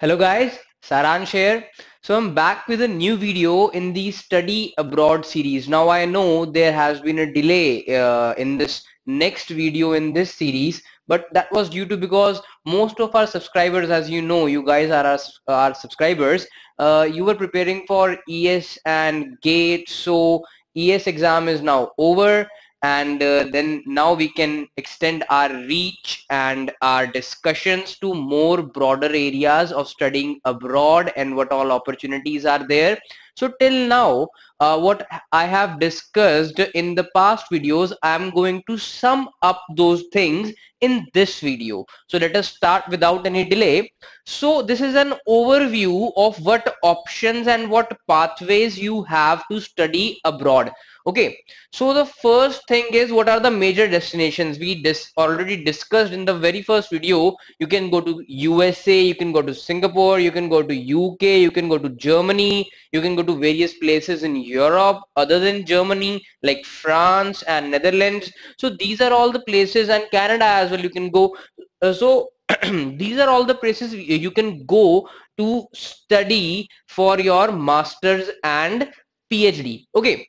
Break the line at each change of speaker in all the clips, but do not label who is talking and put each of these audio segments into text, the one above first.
Hello guys, Saransh here. So I'm back with a new video in the study abroad series. Now I know there has been a delay uh, in this next video in this series, but that was due to because most of our subscribers, as you know, you guys are our, our subscribers, uh, you were preparing for ES and GATE. So ES exam is now over and uh, then now we can extend our reach and our discussions to more broader areas of studying abroad and what all opportunities are there so till now uh, what I have discussed in the past videos I'm going to sum up those things in this video. So let us start without any delay. So this is an overview of what options and what pathways you have to study abroad. Okay. So the first thing is what are the major destinations? We dis already discussed in the very first video. You can go to USA you can go to Singapore you can go to UK you can go to Germany you can go to various places in Europe other than Germany like France and Netherlands so these are all the places and Canada as well you can go uh, so these are all the places you can go to study for your masters and PhD okay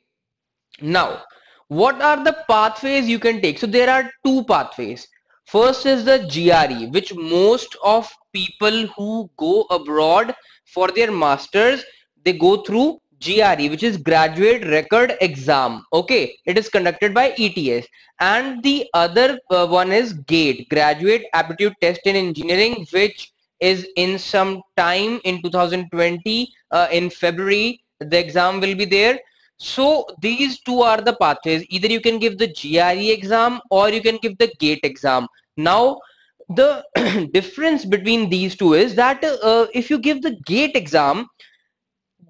now, what are the pathways you can take? So there are two pathways. First is the GRE, which most of people who go abroad for their masters, they go through GRE, which is Graduate Record Exam. Okay, it is conducted by ETS. And the other uh, one is GATE, Graduate Aptitude Test in Engineering, which is in some time in 2020 uh, in February. The exam will be there so these two are the pathways. Either you can give the GRE exam or you can give the GATE exam. Now the difference between these two is that uh, if you give the GATE exam,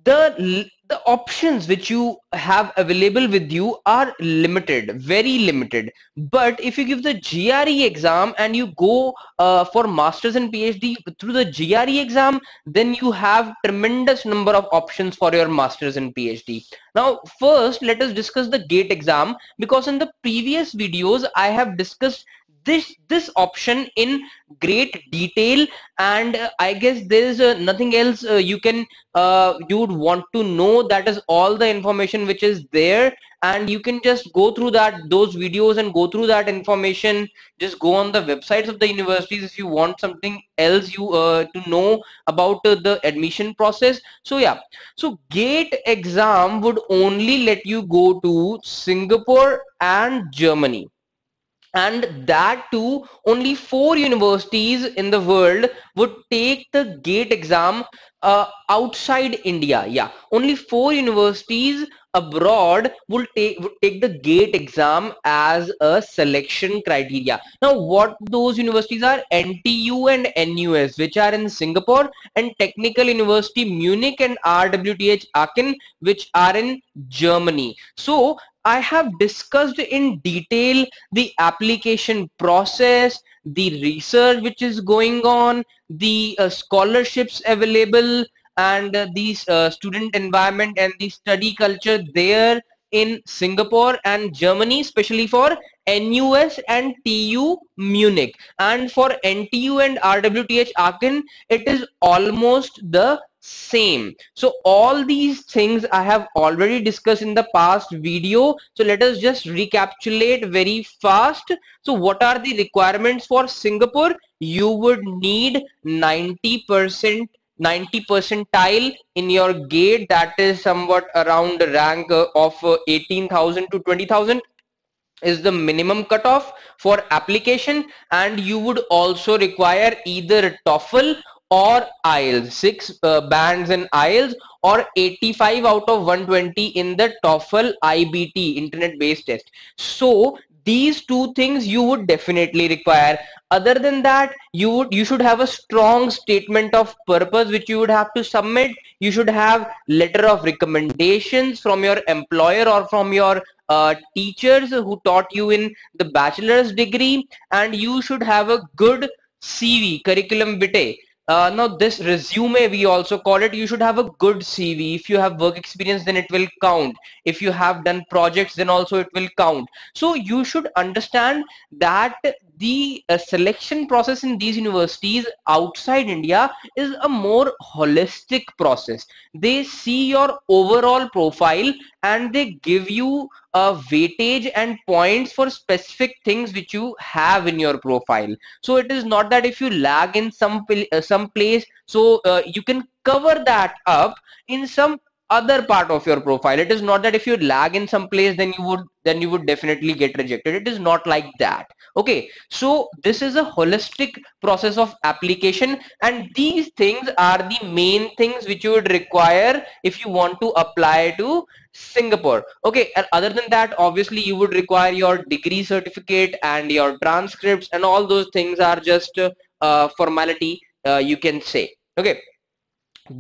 the the options which you have available with you are limited very limited. But if you give the GRE exam and you go uh, for masters and PhD through the GRE exam then you have tremendous number of options for your masters and PhD now first let us discuss the GATE exam because in the previous videos I have discussed this this option in great detail and uh, i guess there is uh, nothing else uh, you can uh, you would want to know. That is all the information which is there and you can just go through that those videos and go through that information. Just go on the websites of the universities if you want something else you uh, to know about uh, the admission process. So yeah. So gate exam would only let you go to singapore and germany and that too only four universities in the world would take the gate exam uh, outside india yeah. Only four universities abroad will take would take the gate exam as a selection criteria. Now what those universities are? Ntu and nus which are in singapore and technical university munich and rwth aachen which are in germany. So I have discussed in detail the application process, the research which is going on, the uh, scholarships available and uh, the uh, student environment and the study culture there in Singapore and Germany, especially for NUS and TU Munich. And for NTU and RWTH Aachen, it is almost the same. So all these things i have already discussed in the past video. So let us just recapitulate very fast. So what are the requirements for singapore? You would need 90 percent 90 percentile in your gate. That is somewhat around the rank of 18,000 to 20,000 is the minimum cutoff for application. And you would also require either TOEFL or IELTS, six uh, bands in IELTS or 85 out of 120 in the TOEFL IBT internet based test. So these two things you would definitely require. Other than that you would you should have a strong statement of purpose which you would have to submit. You should have letter of recommendations from your employer or from your uh, teachers who taught you in the bachelor's degree. And you should have a good CV curriculum vitae uh, now this resume we also call it you should have a good cv if you have work experience then it will count. If you have done projects then also it will count. So you should understand that the uh, selection process in these universities outside India is a more holistic process. They see your overall profile and they give you a weightage and points for specific things which you have in your profile. So it is not that if you lag in some uh, some place, so uh, you can cover that up in some other part of your profile. It is not that if you lag in some place then you would then you would definitely get rejected. It is not like that. Okay so this is a holistic process of application and these things are the main things which you would require if you want to apply to Singapore. Okay and other than that obviously you would require your degree certificate and your transcripts and all those things are just uh, formality uh, you can say. Okay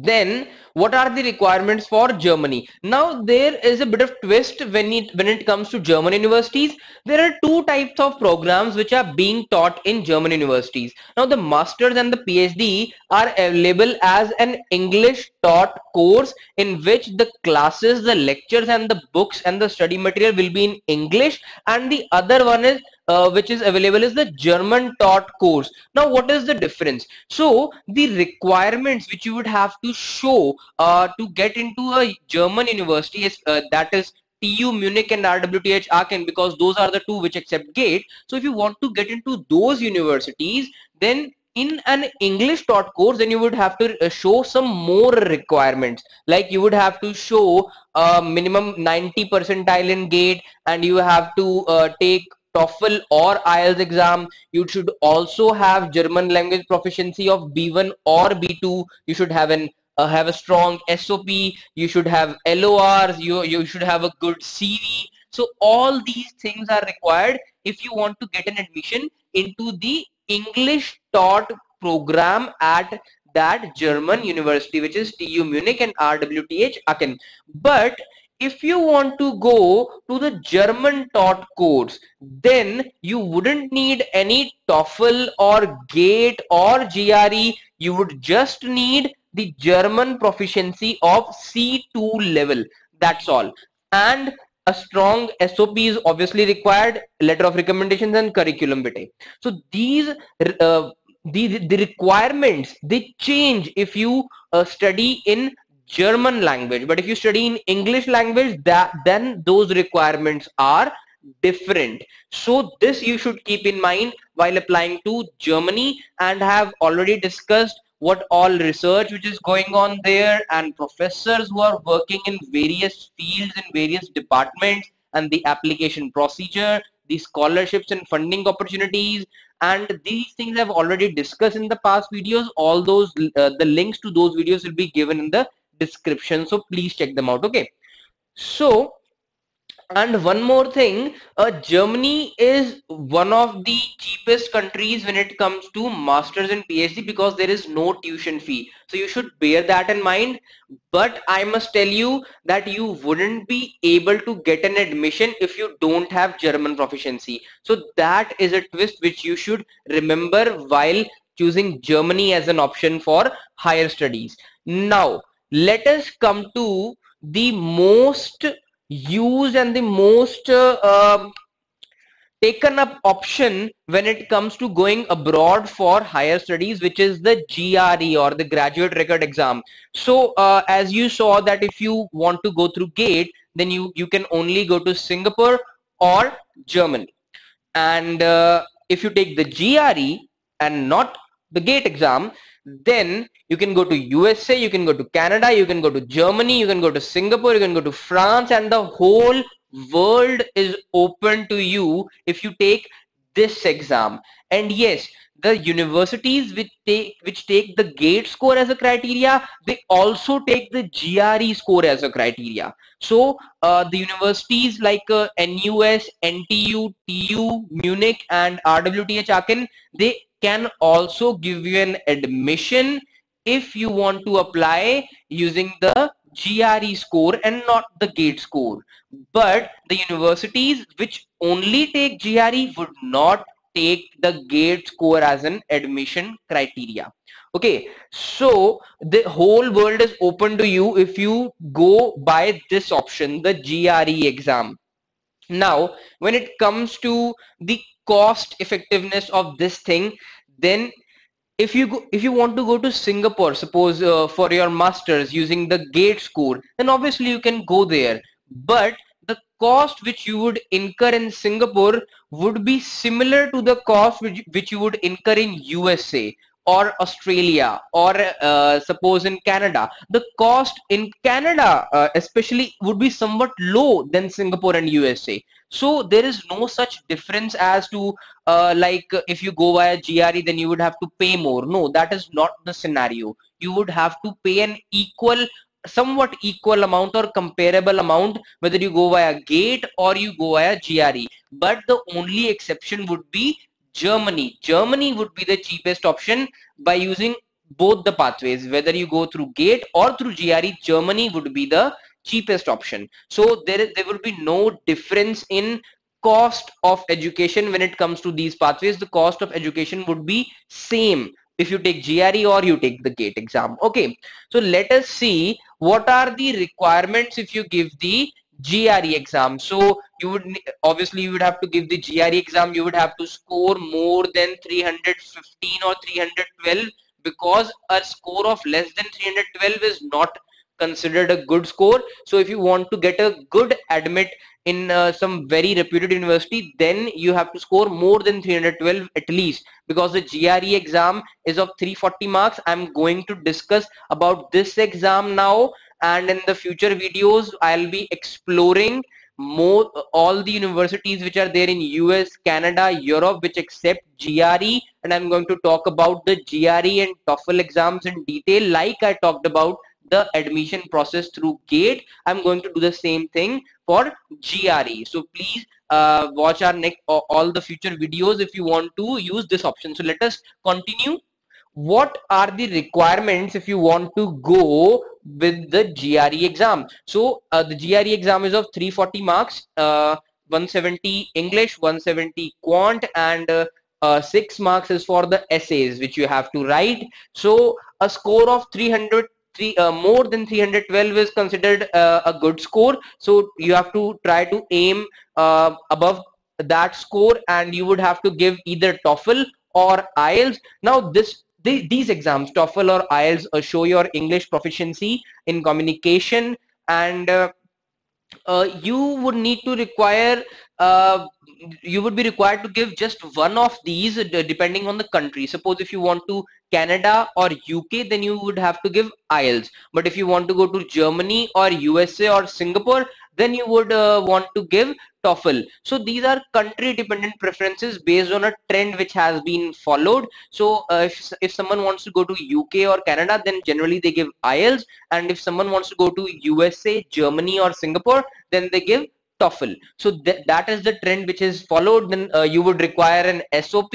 then what are the requirements for Germany? Now there is a bit of twist when it when it comes to German universities. There are two types of programs which are being taught in German universities. Now the masters and the PhD are available as an English taught course in which the classes the lectures and the books and the study material will be in English. And the other one is uh, which is available is the German taught course. Now, what is the difference? So, the requirements which you would have to show uh, to get into a German university is uh, that is TU Munich and RWTH Aachen because those are the two which accept GATE. So, if you want to get into those universities, then in an English taught course, then you would have to uh, show some more requirements. Like you would have to show a minimum 90 percentile in GATE and you have to uh, take TOEFL or IELTS exam. You should also have German language proficiency of B1 or B2. You should have an uh, have a strong SOP. You should have LORs. You you should have a good CV. So all these things are required if you want to get an admission into the English taught program at that German university which is TU Munich and RWTH Aachen. But if you want to go to the German taught course, then you wouldn't need any TOEFL or GATE or GRE. You would just need the German proficiency of C2 level. That's all. And a strong SOP is obviously required, letter of recommendations and curriculum vitae. So these uh, the, the requirements they change if you uh, study in German language. But if you study in English language, that then those requirements are different. So this you should keep in mind while applying to Germany and have already discussed what all research which is going on there and professors who are working in various fields in various departments and the application procedure, the scholarships and funding opportunities and these things I've already discussed in the past videos. All those uh, the links to those videos will be given in the description so please check them out okay? So and one more thing uh, germany is one of the cheapest countries when it comes to masters and phd because there is no tuition fee. So you should bear that in mind. But i must tell you that you wouldn't be able to get an admission if you don't have german proficiency. So that is a twist which you should remember while choosing germany as an option for higher studies. Now let us come to the most used and the most uh, taken up option when it comes to going abroad for higher studies which is the GRE or the graduate record exam. So uh, as you saw that if you want to go through gate then you you can only go to Singapore or Germany. And uh, if you take the GRE and not the gate exam then you can go to USA, you can go to Canada, you can go to Germany, you can go to Singapore, you can go to France and the whole world is open to you if you take this exam. And yes, the universities which take which take the gate score as a criteria they also take the gre score as a criteria so uh, the universities like uh, nus ntu tu munich and rwth aachen they can also give you an admission if you want to apply using the GRE score and not the GATE score. But the universities which only take GRE would not take the GATE score as an admission criteria. Okay, so the whole world is open to you if you go by this option, the GRE exam. now when it comes to the cost effectiveness of this thing then if you go, if you want to go to Singapore suppose uh, for your masters using the gate score then obviously you can go there. But the cost which you would incur in Singapore would be similar to the cost which, which you would incur in USA or Australia or uh, suppose in Canada, the cost in Canada uh, especially would be somewhat low than Singapore and USA. So there is no such difference as to uh, like if you go via GRE then you would have to pay more. No, that is not the scenario. You would have to pay an equal somewhat equal amount or comparable amount whether you go via gate or you go via GRE but the only exception would be Germany. Germany would be the cheapest option by using both the pathways. Whether you go through GATE or through GRE, Germany would be the cheapest option. So there, there will be no difference in cost of education when it comes to these pathways. The cost of education would be same if you take GRE or you take the GATE exam. Okay, so let us see what are the requirements if you give the GRE exam. So you would obviously you would have to give the GRE exam. You would have to score more than 315 or 312 because a score of less than 312 is not considered a good score. So if you want to get a good admit in uh, some very reputed university, then you have to score more than 312 at least because the GRE exam is of 340 marks. I'm going to discuss about this exam now and in the future videos I'll be exploring more all the universities which are there in US, Canada, Europe which accept GRE and I'm going to talk about the GRE and TOEFL exams in detail like I talked about the admission process through GATE. I'm going to do the same thing for GRE. So please uh, watch our next all the future videos if you want to use this option. So let us continue what are the requirements if you want to go with the GRE exam. So uh, the GRE exam is of 340 marks, uh, 170 English, 170 quant and uh, uh, 6 marks is for the essays which you have to write. So a score of 300 Three, uh, more than 312 is considered uh, a good score so you have to try to aim above that score and you would have to give either TOEFL or IELTS now this the, these exams, TOEFL or IELTS, uh, show your English proficiency in communication and uh, uh, you would need to require uh, you would be required to give just one of these uh, depending on the country suppose if you want to Canada or UK then you would have to give IELTS but if you want to go to Germany or USA or Singapore then you would uh, want to give TOEFL. So these are country dependent preferences based on a trend which has been followed. So uh, if, if someone wants to go to UK or Canada, then generally they give IELTS. And if someone wants to go to USA, Germany or Singapore, then they give So th that is the trend which is followed. Then uh, you would require an SOP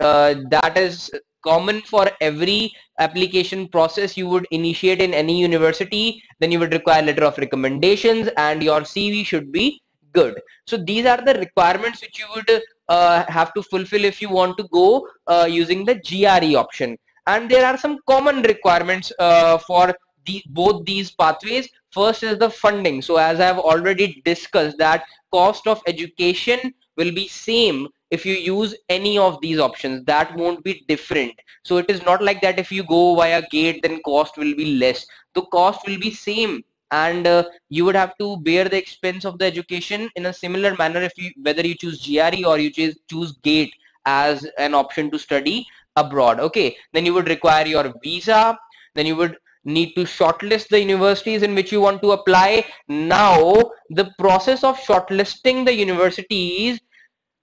uh, that is common for every application process you would initiate in any university. Then you would require letter of recommendations and your CV should be good. So these are the requirements which you would uh, have to fulfill if you want to go uh, using the GRE option. And there are some common requirements uh, for the, both these pathways. First is the funding. So as I have already discussed that cost of education will be same if you use any of these options. That won't be different. So it is not like that if you go via gate then cost will be less. The cost will be same. And uh, you would have to bear the expense of the education in a similar manner if you whether you choose GRE or you choose choose GATE as an option to study abroad. Okay. Then you would require your visa. Then you would need to shortlist the universities in which you want to apply. Now the process of shortlisting the universities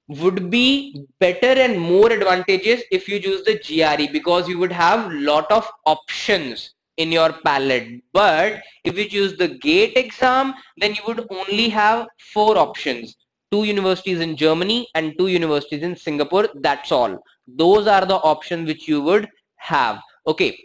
would be better and more advantageous if you use the GRE because you would have lot of options in your palette. But if you choose the gate exam then you would only have four options. Two universities in Germany and two universities in Singapore that's all. Those are the options which you would have. Okay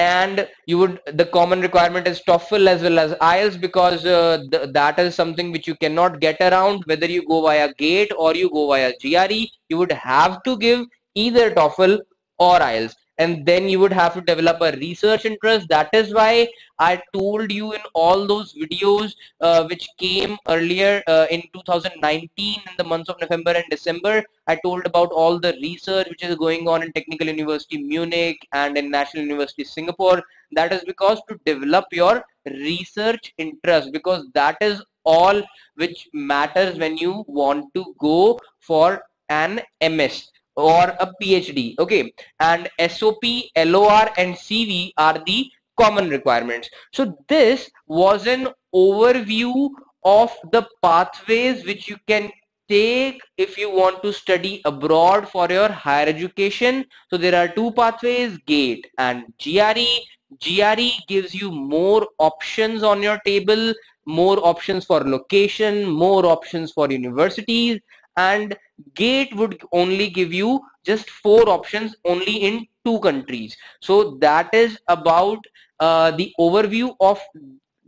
and you would the common requirement is TOEFL as well as IELTS because uh, th that is something which you cannot get around whether you go via GATE or you go via GRE you would have to give either TOEFL or IELTS and then you would have to develop a research interest. That is why I told you in all those videos uh, which came earlier uh, in 2019 in the months of November and December I told about all the research which is going on in Technical University Munich and in National University Singapore. That is because to develop your research interest because that is all which matters when you want to go for an MS or a PhD okay? And SOP LOR and CV are the common requirements. So this was an overview of the pathways which you can take if you want to study abroad for your higher education. So there are two pathways gate and GRE GRE gives you more options on your table more options for location more options for universities and gate would only give you just four options only in two countries. So that is about uh, the overview of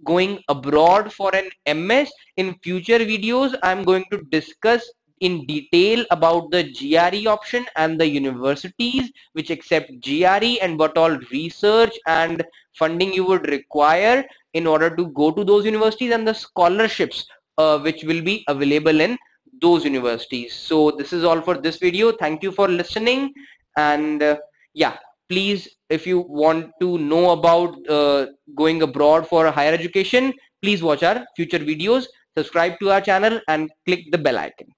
going abroad for an ms in future videos i'm going to discuss in detail about the GRE option and the universities which accept GRE and what all research and funding you would require in order to go to those universities and the scholarships uh, which will be available in those universities. So this is all for this video. Thank you for listening. And uh, yeah please if you want to know about uh, going abroad for higher education please watch our future videos. Subscribe to our channel and click the bell icon.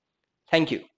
Thank you